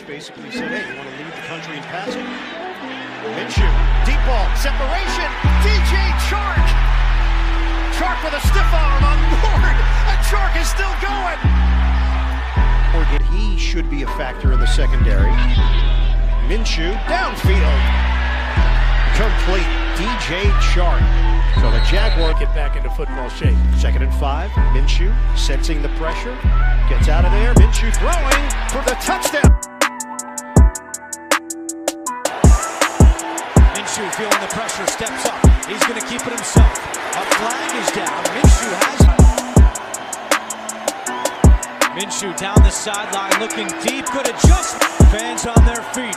coach basically said, hey, you want to lead the country in passing? Minshew, deep ball, separation, DJ Chark! Chark with a stiff arm on board, and Chark is still going! He should be a factor in the secondary. Minshew, downfield. Complete, DJ Chark. So the Jaguar get back into football shape. Second and five. Minshew sensing the pressure. Gets out of there. Minshew throwing for the touchdown. Minshew feeling the pressure, steps up. He's going to keep it himself. A flag is down. Minshew has Minshew down the sideline, looking deep. Good adjustment. Fans on their feet.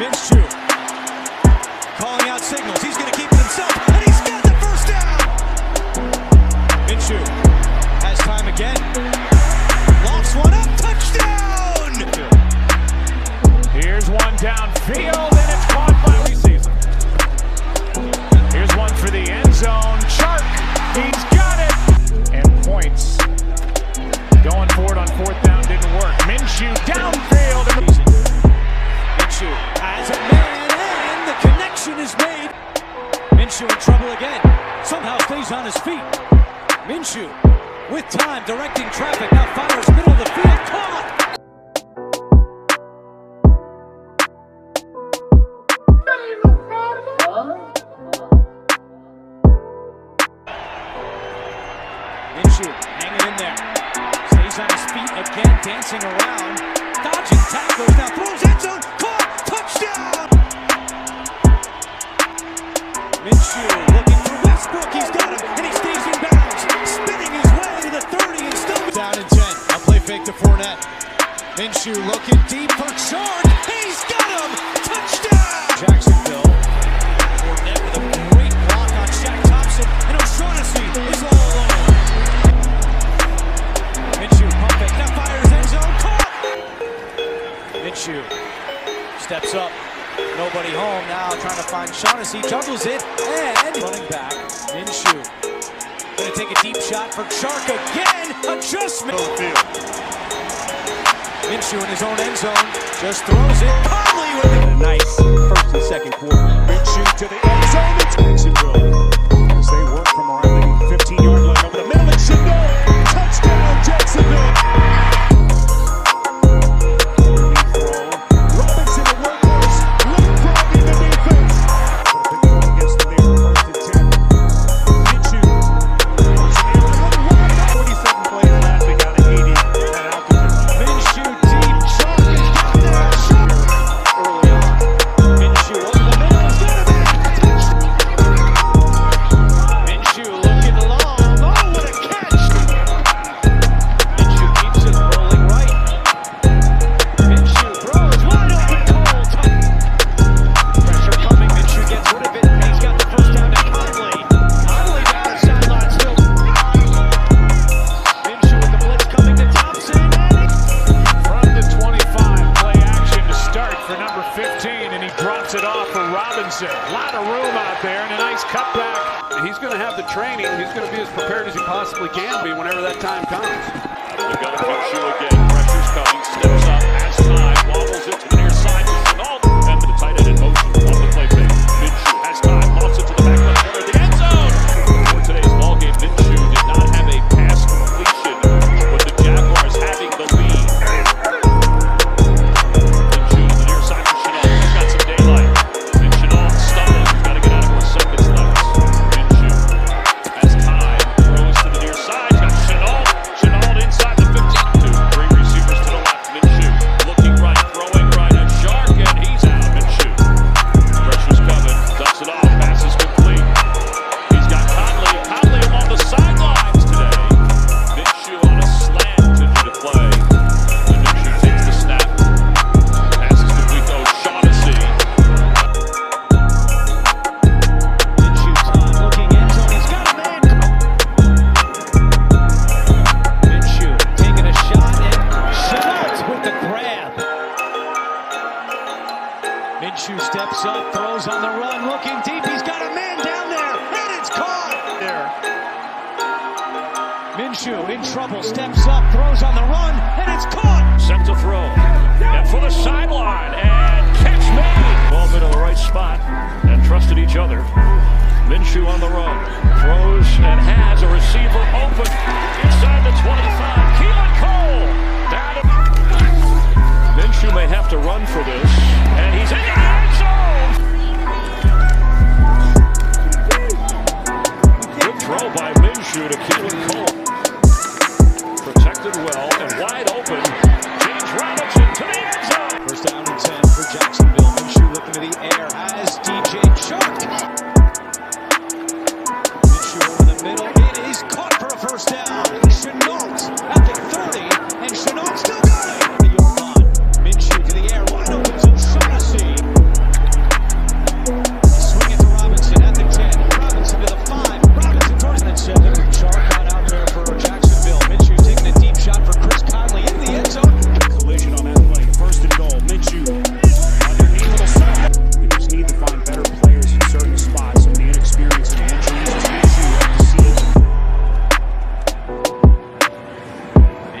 Minshew calling out signals. He's going to keep it himself, and he's got the first down. Minshew has time again. Lofts one up. Touchdown. Here's one downfield, Minshew with time directing traffic. Now fires middle of the field. Caught. Minshew hanging in there. Stays on his feet again, dancing around. Dodging tackles. Now throws end zone. Caught. Touchdown. Minshew looking for Westbrook. He's got him, Fournette. Minshew looking deep for Chark. He's got him. Touchdown. Jacksonville. Fournette with a great block on Shaq Thompson, and O'Shaughnessy is all alone. Minshew pumping. That fires end zone. Caught. Minshew steps up. Nobody home now, trying to find Shaughnessy, juggles it, and running back, Minshew. Gonna take a deep shot for Chark again, adjustment. Minshew in his own end zone, just throws it. Conley with the Nice first and second quarter. Minshew to the end zone. It's Jacksonville A lot of room out there, and a nice cutback. He's going to have the training. He's going to be as prepared as he possibly can be whenever that time comes. The gun from Shoe again. Minshew steps up, throws on the run, looking deep. He's got a man down there, and it's caught there. Minshew in trouble, steps up, throws on the run, and it's caught. Center throw, and for the sideline, and catch made. Both in the right spot, and trusted each other. Minshew on the run, throws, and has a receiver. throw by Minshew to Keelan Cole.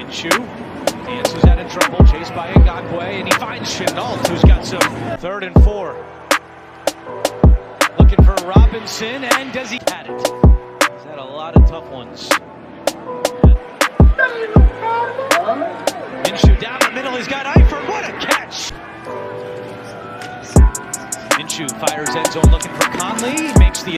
Minshew. is out of trouble, chased by Ngakoue, and he finds Shenault, who's got some third and four. Looking for Robinson, and does he had it? He's had a lot of tough ones. Minshew down the middle, he's got Eifert, what a catch! Minshew fires end zone looking for Conley, makes the